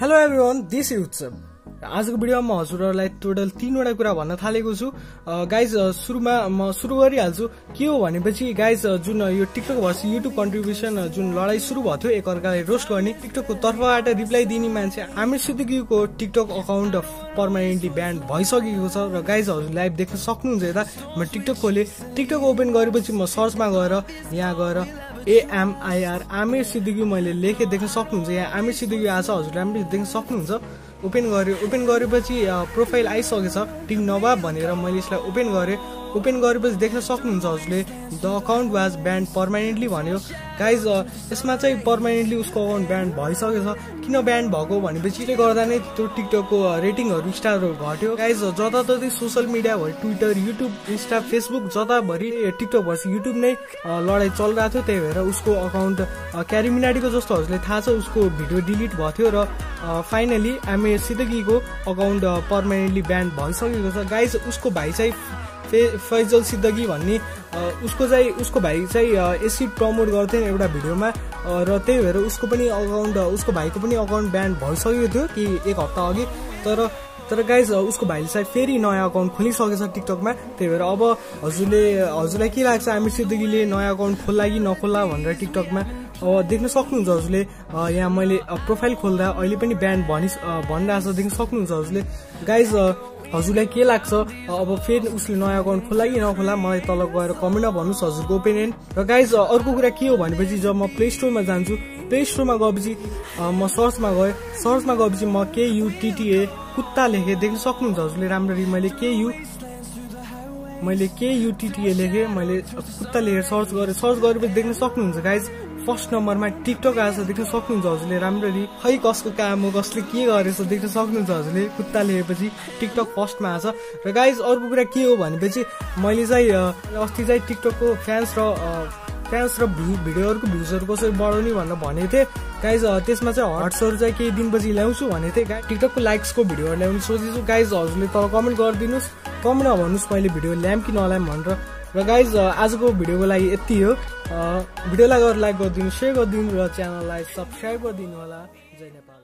Hello every one this उत्सव आजको भिडियोमा म हजुरहरूलाई टोटल तीनवटा कुरा भन्न थालेको छु। गाइज सुरुमा म सुरु गरिहाल्छु। के हो भनेपछि गाइज जुन यो टिकटक भर्स युट्युब कन्ट्रिब्युसन जुन लडाइँ सुरु भएको थियो एकअर्कालाई रोस्ट गर्ने टिकटकको तर्फबाट रिप्लाई दिने मान्छे आमिर सिद्दिकीको टिकटक अकाउन्ट पर्मानेन्टली ब्यान्ड भइसकेको छ। र गाइज हजुर लाइभ देख्न सक्नुहुन्छ यता। म टिकटक खोलेँ। टिकटक ओपन गरेपछि म सर्चमा गएर यहाँ गएर एएमआइआर आमिर सिद्दिकी मैले लेखेँ देख्न सक्नुहुन्छ। यहाँ आमिर सिद्दिकी आएको छ हजुर राम्ररी देख्न सक्नुहुन्छ। ओपन गरेँ ओपन गरेपछि प्रोफाइल आइसकेछ। टिङ नभए भनेर मैले यसलाई ओपन गरेँ। ओपन गरेपछि देख्न सक्नुहुन्छ हजुरले। The account was banned permanently भन्यो। गाइज यसमा चाहिँ पर्मानेन्टली उसको अकाउन्ट ब्यान्ड भइसकेछ किन ब्यान्ड भएको भनेपछि गर्दा नै त्यो टिकटकको रेटिङहरू स्टारहरू घट्यो। गाइज जताततै सोसियल मिडिया भयो ट्विटर युट्युब इन्स्टा फेसबुक जताभरि टिकटक भएपछि युट्युब नै लडाइँ चलिरहेको थियो। त्यही भएर उसको अकाउन्ट क्यारिमिनाडीको जस्तो हजुरले थाहा छ उसको भिडियो डिलिट भएको थियो र फाइनली एमए सिद्दकीको अकाउन्ट पर्मानेन्टली ब्यान्ड भइसकेको छ। गाइज उसको भाइ चाहिँ फे फैजल सिद्दगी भन्ने उसको चाहिँ उसको भाइ चाहिँ एसिड प्रमोट गर्थे एउटा भिडियोमा। र त्यही भएर उसको पनि अकाउन्ट उसको भाइको पनि अकाउन्ट ब्यान्ड भइसकेको थियो कि एक हप्ता अघि। तर तर गाइज उसको भाइले चाहिँ फेरि नयाँ अकाउन्ट खोलिसकेछ टिकटकमा त्यही भएर अब हजुरले हजुरलाई के लाग्छ? आमिर सिद्दिकीले नयाँ अकाउन्ट खोल्ला कि नखोल्ला भनेर टिकटकमा अब देख्न सक्नुहुन्छ हजुरले। यहाँ मैले प्रोफाइल खोल्दा अहिले पनि ब्यान्ड भनि भनिरहेको छ देख्न सक्नुहुन्छ हजुरले। गाइज हजुरलाई के लाग्छ? अब फेरि उसले नयाँ अकाउन्ट खोला कि नखोला मलाई तल गएर कमेन्टमा भन्नुहोस् हजुरको ओपिनियन। र गाइज अर्को कुरा के हो भनेपछि जब म प्ले स्टोरमा जान्छु प्ले स्टोरमा गएपछि म सर्चमा गएँ। सर्चमा गएपछि म केयुटिटिए कुत्ता लेखेँ। देख्न सक्नुहुन्छ हजुरले राम्ररी मैले केयु मैले केयुटिटिए लेखेँ। मैले कुत्ता लेखेर सर्च गरेँ। सर्च गरेपछि देख्न सक्नुहुन्छ गाइज फर्स्ट नम्बरमा टिकटक आएछ देख्न सक्नुहुन्छ हजुरले राम्ररी। खै कसको काम हो कसले के गरेछ देख्न सक्नुहुन्छ हजुरले। खुट्टा लिएपछि टिकटक फर्स्टमा आएछ। र गाइज अर्को कुरा के हो भनेपछि मैले चाहिँ अस्ति चाहिँ टिकटकको फ्यान्स र फ्यान्स र भिडियोहरूको भ्युजहरू कसरी बढाउने भनेर भनेको थिएँ। गाइज त्यसमा चाहिँ हट्सहरू चाहिँ केही दिनपछि ल्याउँछु भनेको थिएँ। टिकटकको लाइक्सको भिडियोहरू ल्याउने सोचेछु गाइज हजुरले तल कमेन्ट गरिदिनुहोस्। कमेन्टमा भन्नुहोस् मैले भिडियो ल्याम कि नल्याम भनेर। र गाइज आजको भिडियोको लागि यति हो। भिडियोलाई गएर लाइक गरिदिनु सेयर गरिदिनु र च्यानललाई सब्सक्राइब गरिदिनु होला। जय नेपाल।